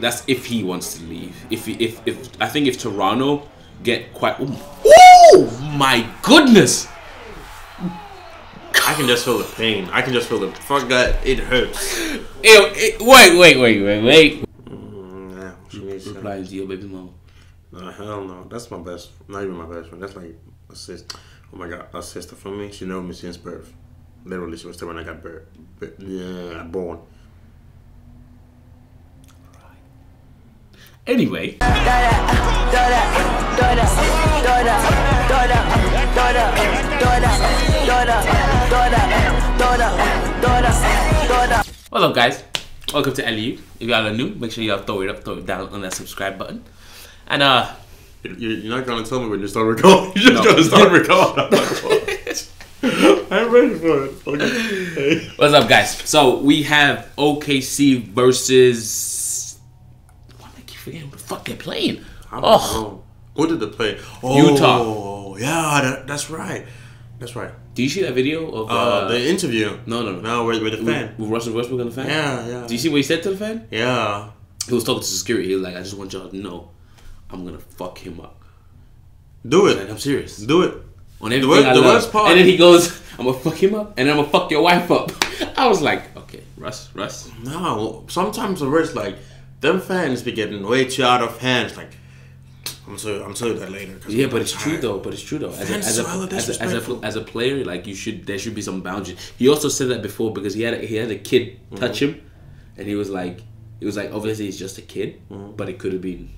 That's if he wants to leave. If if if I think if Toronto get quite. Oh my goodness! I can just feel the pain. I can just feel the fuck that it hurts. Ew, it, wait, wait, wait, wait, wait. Mm, yeah, she needs to. To your baby mom. No, hell no. That's my best. Not even my best friend. That's like a sister. Oh my god, a sister for me. She known me since birth. Literally, she was there when I got birth. Yeah, born. Anyway, what's up, guys? Welcome to LU. If y'all are new, make sure y'all throw it up, throw it down on that subscribe button. And uh, You- You're not gonna tell me when you start recording. You're just No. gonna start recording. I'm like, what? I'm ready for it. Okay. What's up, guys? So we have OKC versus. Why am I keep forgetting the fuck they're playing? I don't Oh. Who did they play? Oh, Utah. Yeah, that, that's right. That's right. do you see that video of Uh, uh, the interview. no, no, no, No, with, with the fan. with Russell Westbrook on the fan? Yeah, yeah. Do you see what he said to the fan? Yeah. He was talking to security. He was like, "I just want y'all to know, I'm gonna fuck him up." Do it. Like. I'm serious. Do it. On everything worst- I the love. part- And then he goes, "I'm gonna fuck him up, and then I'm gonna fuck your wife up." I was like, "Okay, Russ, Russ." No, sometimes the worst, like, them fans be getting way too out of hand. Like, I'm tell I'm you that later. 'cause Yeah, I'm but it's true though. But it's true though. As a, Fans as, a, as, a, as, a, as a player, like you should, there should be some boundaries. He also said that before because he had a, he had a kid Mm-hmm. touch him, and he was like, he was like, obviously he's just a kid, Mm-hmm. but it could have been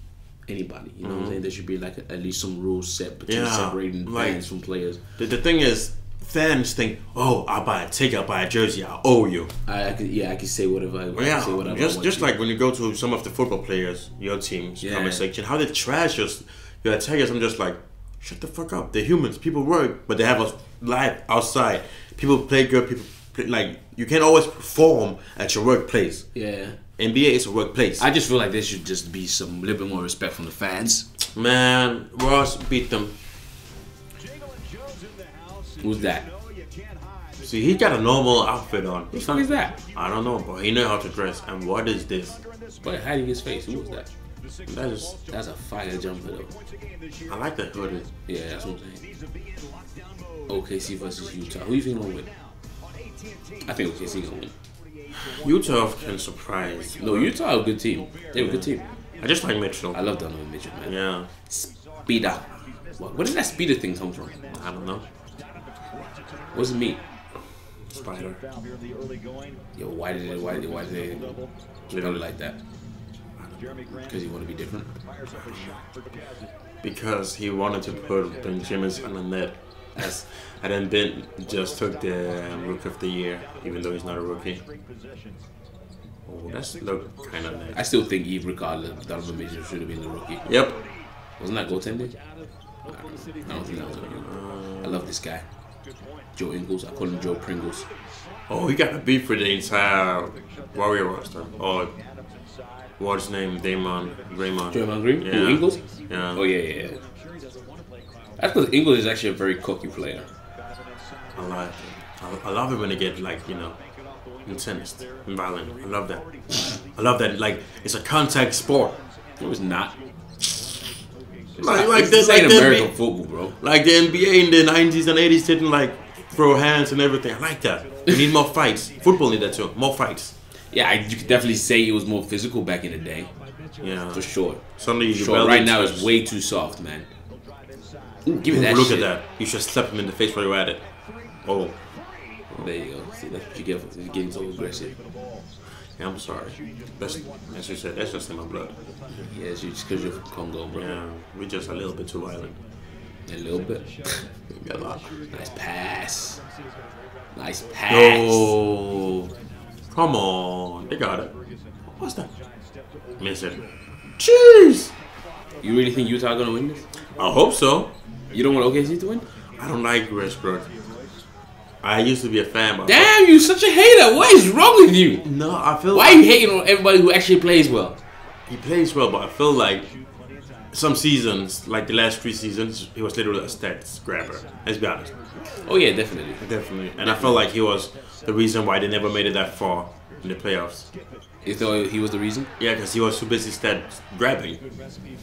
anybody. You know what I'm saying? There should be like at least some rules set between Yeah, separating like- fans from players. The, the thing is, fans think, oh, I'll buy a ticket, I'll buy a jersey, I owe you. I, I could, yeah, I could say whatever. I, I Yeah, say whatever. I just want just to. like when you go to some of the football players, your team's Yeah. comment section, how they trash us, your attackers. I'm just like, shut the fuck up. They're humans. People work, but they have a life outside. People play good. People play, like you can't always perform at your workplace. yeah. NBA is a workplace. I just feel like there should just be some little bit more respect from the fans. Man, Ross beat them. Who's that? See, he got a normal outfit on. Who the is that? I don't know, but he know how to dress. And what is this? But hiding his face. Who was that? That is, That's a fire jumper though. I like the hoodie. Yeah, that's what I'm saying. OKC versus Utah. Who you think gonna win? I think OKC gonna win. Utah can surprise. No, Utah are a good team. They're a good team. I just like Mitchell. I love Donovan Mitchell, man. Yeah, Speeder. What, where did that speeder thing come from? I don't know. What's it mean? Spider. Yo, why did they? Why did they? Why did they spell it like that? Because you want to be different. Because he wanted to put Ben Simmons on the net. As and then Ben just took the rookie of the year, even though he's not a rookie. Oh, that's look kind of nice. I still think, even regardless, Donovan Mitchell should have been the rookie. Yep. Wasn't that goaltending? I don't. I don't think that was a rookie. I love this guy. Joe Ingles. I call him Joe Pringles. Oh, he got a beef with the entire Warrior roster. Oh, what's his name? Damon Raymond. Draymond Green? Yeah. Who, Ingles? Yeah. Oh, yeah, yeah, yeah. That's because Ingles is actually a very cocky player. I like it. I, love it when they get like you know intense and violent. I love that. I love that. Like it's a contact sport. No, it's not. It's Like- not- like this like the American NBA football, bro. Like the NBA in the nineties and eighties didn't like throw hands and everything. I like that. We need more fights. Football need that too. More fights. Yeah, I, you could definitely say it was more physical back in the day, Yeah. for sure. Suddenly you Sure, right now it's way too soft, man. Ooh, give me that look shit. at that. You should slap him in the face while you're at it. Oh, There you go. See, that's what you get for getting so aggressive. yeah, I'm sorry. That's as you said. That's just in my blood. Yeah, it's just because you're from Congo, bro. Yeah, we're just a little bit too violent. A little bit. Maybe a lot. nice pass. Nice pass. Yo, come on, they got it. What's that? Miss it. Jeez. You really think Utah gonna win this? I hope so. You don't want OKC to win? I don't like Westbrook. I used to be a fan, but Damn, you such a hater. What is wrong with you? no, I feel Why are you hating on everybody who actually plays well? he plays well, but I feel like some seasons, like the last three seasons, he was literally a stats grabber. Let's be honest, Oh yeah, definitely. definitely. And I felt like he was the reason why they never made it that far in the playoffs. You thought he was the reason? Yeah, because he was too busy stat grabbing.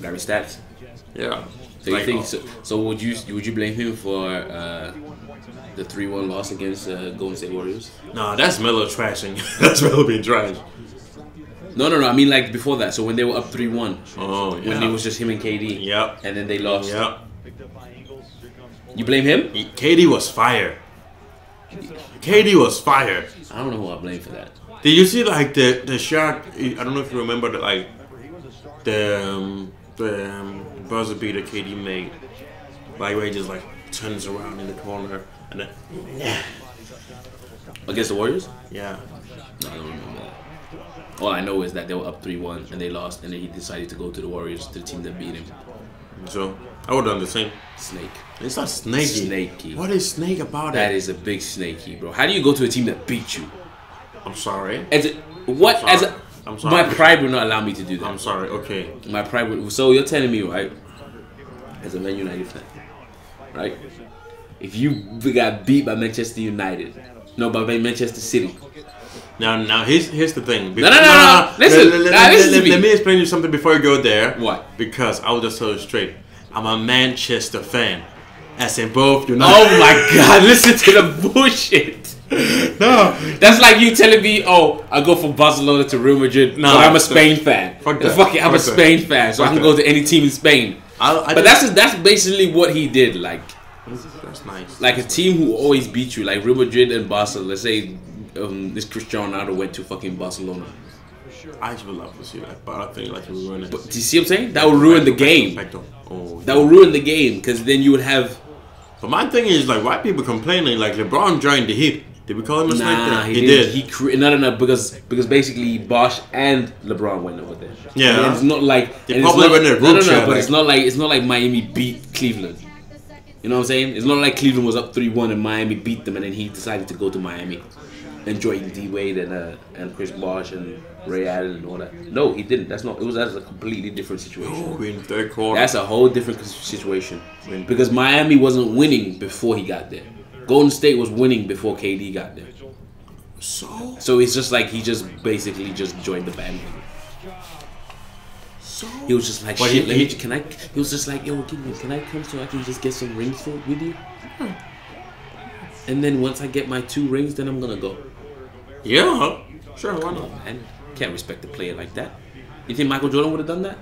Larry Stats. Yeah. So you think uh, so, so? Would you would you blame him for uh, the three one loss against uh, Golden State Warriors? Nah, that's Melo trashing. that's Melo being trash. No, no, no. I mean like before that. So when they were up three one, Oh, yeah. when it was just him and KD. Yep. And then they lost. Yep. You blame him? He- KD was fire. KD was fire. I don't know who I blame for that. Did you see like the the shot? I don't know if you remember that like the um, the um, buzzer beater KD made, like where he just like turns around in the corner and then Against the Warriors? yeah. No, I don't remember that. All I know is that they were up three one and they lost, and then he decided to go to the Warriors, to the team that beat him. So I would have done the same. Snake. It's not snaky. Snaky. What is snake about That it? is a big snaky, bro. How do you go to a team that beat you? I'm sorry. As a, what? Sorry. As a, I'm sorry. my pride would not allow me to do that. I'm sorry. Okay. My pride would. So you're telling me, right? As a Man United fan, right? If you got beat by Manchester United, no, by Manchester City, Now, now here's here's the thing. No, no, no, no. Listen, Let, let- nah, let- listen to let- me. let me explain you something before you go there. What? Because I will just tell you straight. I'm a Manchester fan, as in both you United. Oh my god, listen to the bullshit. no. That's like you telling me, oh, I go from Barcelona to Real Madrid, but I'm a Spain fan. Fuck that. Fuck it, I'm a Fuck that. Spain fan, so I Fuck can go to any team in Spain. I, I But just- that's that's basically what he did. Like that's nice. like a team who always beat you, like Real Madrid and Barcelona. Let's say um, this Cristiano Ronaldo went to fucking Barcelona. I would love to see that, but I think like we ruin it. But do you see what I'm saying? That would ruin the game. Oh, That would ruin the game because then you would have. But my thing is like, why people complaining? Like LeBron joined the Heat. Did we call him a snake? Nah, there? he, he did. He cre- no, no, no, because because basically Bosh and LeBron went over there. Yeah. and it's not like They probably not- went a No, no, no, but like- it's not like it's not like Miami beat Cleveland. You know what I'm saying? It's not like Cleveland was up three one and Miami beat them, and then he decided to go to Miami and join D Wade and uh, and Chris Bosh and Ray Allen and all that. No, he didn't. That's not. It was that's a completely different situation. Oh, in third quarter. That's a whole different situation because Miami wasn't winning before he got there. Golden State was winning before KD got there. so So it's just like he just basically just joined the band. so. He was just like, shit, he- let me, can I, he was just like, yo, give me, can I come so I can just get some rings for with you? And then once I get my two rings, then I'm gonna go. Yeah, sure. Why not? And can't respect a player like that. You think Michael Jordan would have done that?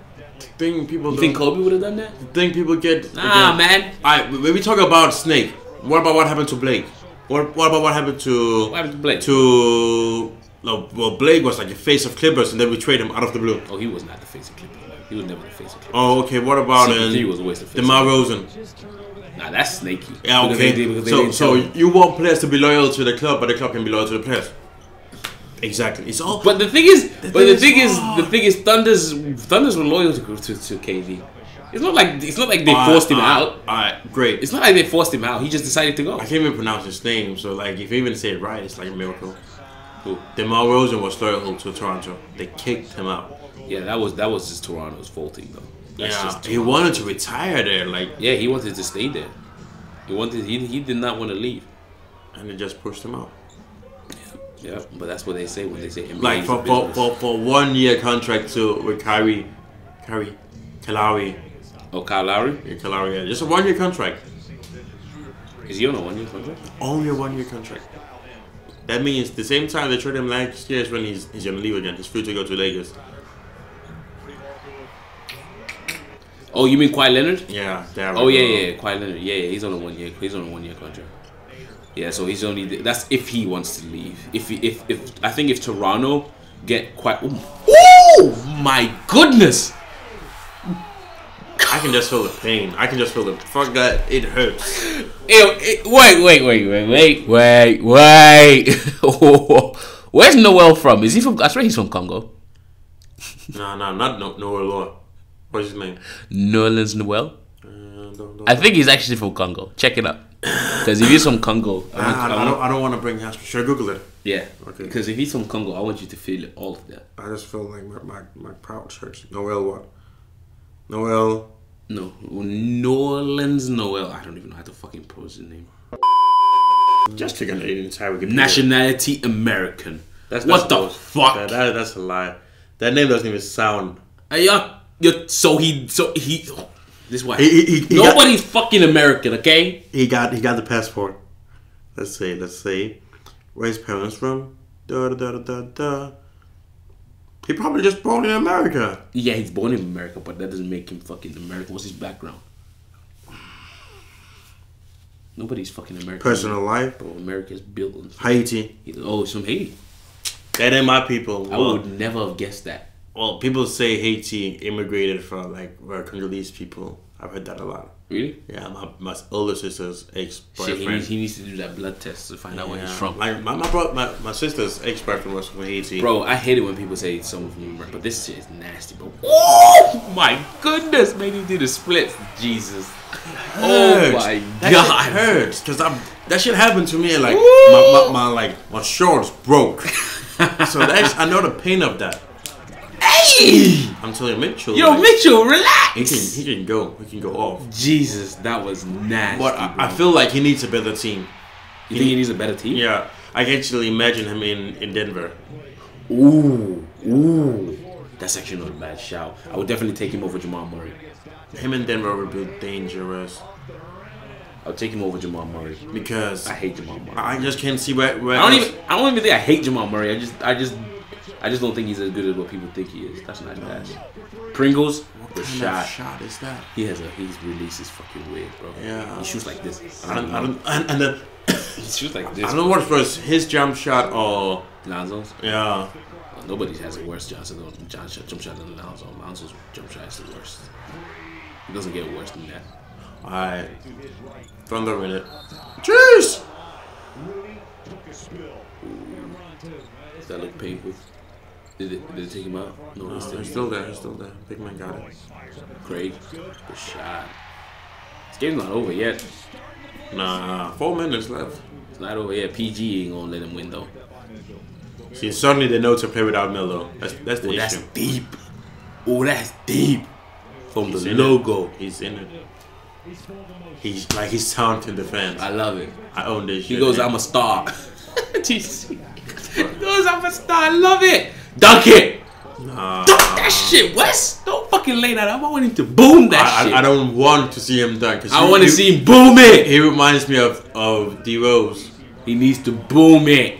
Thing people You think Kobe would have done that? think people get. Nah, get- man. Alright, when we talk about Snake, what about what happened to Blake? What What about what happened to What happened to Blake? to no? Well, Blake was like the face of Clippers, and then we trade him out of the blue. Oh, he was not the face of Clippers. man. He was never the face of Clippers. Oh, okay. What about CP3 um, was always the face. DeMar Rosen? Nah, that's snaky. Yeah, okay. they so, so you want players to be loyal to the club, but the club can be loyal to the players. Exactly. It's all. But the thing is, but the thing thing is- is, the oh. thing is, Thunder's Thunder's were loyal to to, to KD. It's not like it's not like they Alright, forced him alright, out. Alright, great. It's not like they forced him out. He just decided to go. I can't even pronounce his name, so like if you even say it right, it's like a miracle. Who? DeMar Rosen was loyal to Toronto. They kicked him out. Yeah, that was that was just Toronto's faulting though. That's yeah, just he wanted to retire there, like, Yeah, he wanted to stay there. He wanted. He, he did not want to leave. and they just pushed him out. Yeah, but that's what they say when they say NBA Like for for, for, for one year contract to with Kyrie, Kyrie, Kalari, Oh, Kyle Lowry yeah, Kalari, yeah, just a one year contract. is he on a one year contract? Only a one year contract. That means the same time they traded him last year is when he's he's gonna leave again. He's free to go to Lakers. Oh, you mean Kawhi Leonard? Yeah, Oh yeah, yeah, yeah, Kawhi Leonard. Yeah, yeah, he's on a one year. He's on a one year contract. Yeah, so he's only that's if he wants to leave. If he, if if I think if Toronto get quite. Oh my goodness! I can just feel the pain. I can just feel the fuck that it hurts. Ew, it- wait, wait, wait, wait, wait, wait, wait. Where's Noel from? Is he from? I swear he's from Congo. no, no, not no Law. What's his name? New Noel. Uh, don't, don't. I think he's actually from Congo. Check it out. Because if he's from Congo, I want, Ah, I, I I want- don't. I don't want to bring Hasper. Should I Google it? yeah. Okay. Because if he's from Congo, I want you to feel all of that. I just feel like my my, my pouch hurts. Noel what? Noel. No, Nerlens Noel. I don't even know how to fucking pronounce his name. Just take an entire Wikipedia. Nationality American. That's, What the fuck? That, that- that's a lie. That name doesn't even sound. Hey, y'all, you're, so he, so he, this is why. He- he- he- Nobody's fucking American, okay? He got he got the passport. Let's see. Let's see. Where his parents from? Da da da da da. da. He probably just born in America. Yeah, he's born in America, but that doesn't make him fucking American. What's his background? Nobody's fucking American. Personal life. Bro, America's built on. Haiti. Oh, some Haiti. That ain't my people. I Well, would never have guessed that. Well, people say Haiti immigrated from like where Congolese people. I've heard that a lot. Really? Yeah, my, my older sister's ex Shit, he boyfriend. needs, he needs to do that blood test to find out where he's from. Like my my, bro, my my sister's ex boyfriend was from Haiti. Bro, I hate it when people say someone from America, but this shit is nasty, bro. Oh my goodness, made him do the splits. Jesus. Oh my that god. shit hurts because I'm that shit happened to me like my, my, my like my shorts broke. so that's I know the pain of that. Hey! I'm telling you, Mitchell. Yo, like, Mitchell, he relax. can he can go he can go off. Jesus, that was nasty. But I, I feel like he needs a better team. you think he needs a better team? Yeah, I can actually imagine him in in Denver. Ooh, ooh. That's actually not a bad shout. I would definitely take him over Jamal Murray. Him in Denver would be dangerous I would take him over Jamal Murray. because I hate Jamal Murray. I just can't see where where I don't else- even. I don't even think I hate Jamal Murray. I just. I just. I just don't think he's as good as what people think he is. That's not pass. Pringles, What the kind shot. shot is that? He has a. His release is fucking weird, bro. Yeah. He shoots like this. I don't, I don't, and, and then He shoots like this. I don't know what's worse, his jump shot or Lonzo's. yeah. Nobody has a worse Johnson than John shot, jump shot than Lonzo. Lonzo's jump shot is the worst. It doesn't get worse than that. Alright. Thunder in it. Cheers! Does that look painful? Did it, did it take him out? No, No, he's still, still there, he's still there. Big man got it. Great. Good shot. This game's not over yet. Nah, four minutes left. It's not over yet. PG ain't gonna let him win though. See, suddenly they know to play without Melo. That's that's the Oh, issue. that's deep. Oh, that's deep. From He's the logo. It. He's in it. He's like he's taunting the fans. I love it. I own this He shit. goes, man. I'm a star. He goes, I'm a star. I love it. Dunk it. Nah. Dunk that shit, Wes. Don't fucking lay that up. I want him to boom that I, shit. I, I don't want to see him dunk. I want to see him boom it. He reminds me of of D Rose. He needs to boom it.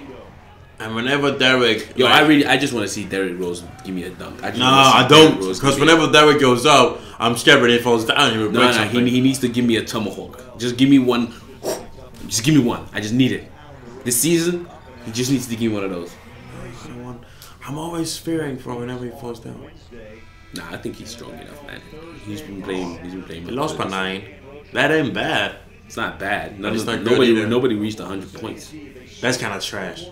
And whenever Derrick, Yo, like- I really, I just want to see Derrick Rose give me a dunk. I just No, I don't. Because whenever Derrick goes up, I'm scared when he falls down. He will no, no, he, he needs to give me a tomahawk. Just give me one. Just give me one. I just need it. This season, he just needs to give me one of those. I don't want- I'm always fearing for whenever he falls down. Nah, I think he's strong enough, man. He's been playing. He's been playing. He lost by nine. That ain't bad. It's not bad. None it's not nobody, either. nobody reached 100 points. That's kind of trash.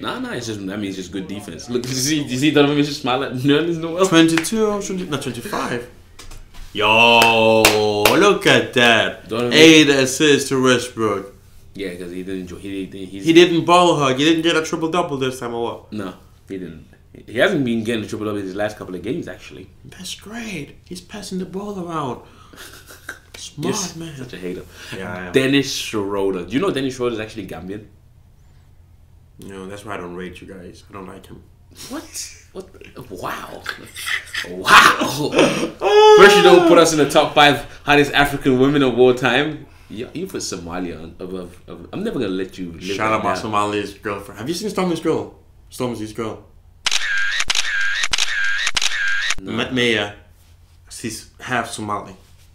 Nah, nah. It's just that means just good defense. Look, you see, you see Donovan Mitchell smile at none is no else. 22, 20, not 25. Yo, look at that. Donovan- Eight assists to Westbrook. Yeah, because he didn't enjoy. He didn't. He didn't ball hug. He didn't get a triple double this time or what? No, he didn't. He hasn't been getting a triple double his last couple of games actually. That's great. He's passing the ball around. Smart, Yes, man. Such a hater. Yeah, Dennis Schroeder. Do you know Dennis Schroeder is actually Gambian? You know, that's why I don't rate you guys. I don't like him. What? What? Wow. Wow. First, you don't put us in the top five hottest African women of all time. You, you put Somalia above. above- I'm never gonna let you live Shout out my down. Somali's girlfriend. Have you seen Stormzy's girl? Stormzy's girl. Ma- Maya. She's half Somali.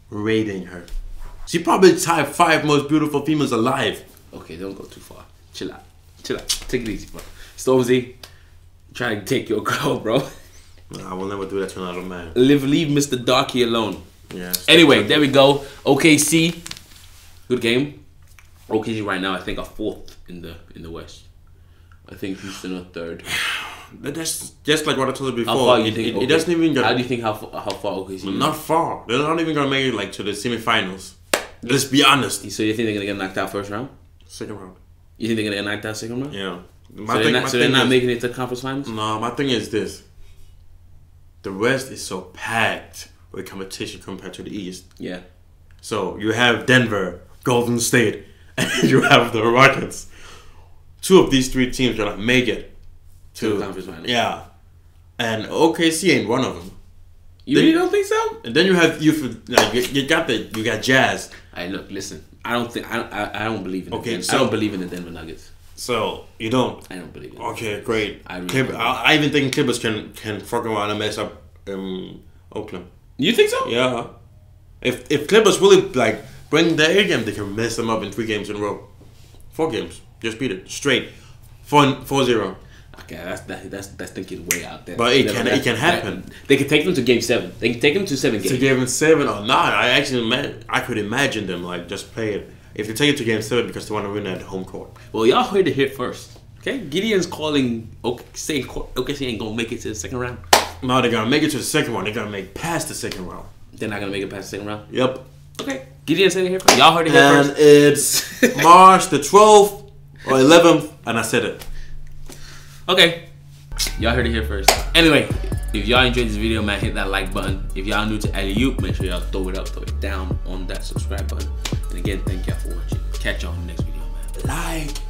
raiding her. She probably top five most beautiful females alive. Okay, don't go too far. Chill out. Chill out. Take it easy, bro. Stormzy, trying to take your girl, bro. I will never do that to another man. Live, leave Mr. Darky alone. Yeah. Anyway, there we go. OKC, good game. OKC right now, I think, are fourth in the in the West. I think Houston are third. But That's just like what I told you How before. far you it, think? it, it okay. doesn't even Get, How do you think how how far OKC? is? not far. They're not even gonna make it like to the semifinals. Let's be honest. So you think they're gonna get knocked out first round? Second round. You think they're gonna get knocked out second round? Yeah. So My they're not, so they're not is, making it to conference finals. No, my thing is this. The West is so packed with competition compared to the East. Yeah. So you have Denver, Golden State, and you have the Rockets. Two of these three teams are gonna make it. to the conference finals. Yeah, and OKC ain't one of them. You really don't think so? And then you have you for- like you, you got the you got Jazz. I look, listen. I don't think I I, I don't believe in. Okay, so- I don't believe in the Denver Nuggets. So you don't. I don't believe it. Okay, great. I really Clip-. I, I even think Clippers can can fuck around and mess up um, Oakland. You think so? Yeah. If if Clippers really like bring their A game, they can mess them up in three games in a row. Four games. Just beat it. Straight. 4 4 0. Okay, that's that, that's that's thinking way out there. But it That- can- that- it can happen. that- they can take them to game seven. They can take them to seven games. To game seven or not, I actually ima- I could imagine them like just play it. If they take it to game seven because they want to win at home court. Well, y'all heard it here first. Okay, Gideon's calling. Okay, saying OKC ain't gonna make it to the second round. No, they're gonna make it to the second round. They're gonna make past the second round. They're not gonna make it past the second round. Yep. Okay, Gideon said it here first. Y'all heard it here And first. it's March the 12th or 11th, and I said it. Okay, y'all heard it here first. Anyway, if y'all enjoyed this video, man, hit that like button. If y'all new to Alley make sure y'all throw it up, throw it down on that subscribe button. And again, thank y'all for watching. Catch y'all on the next video, man. Like.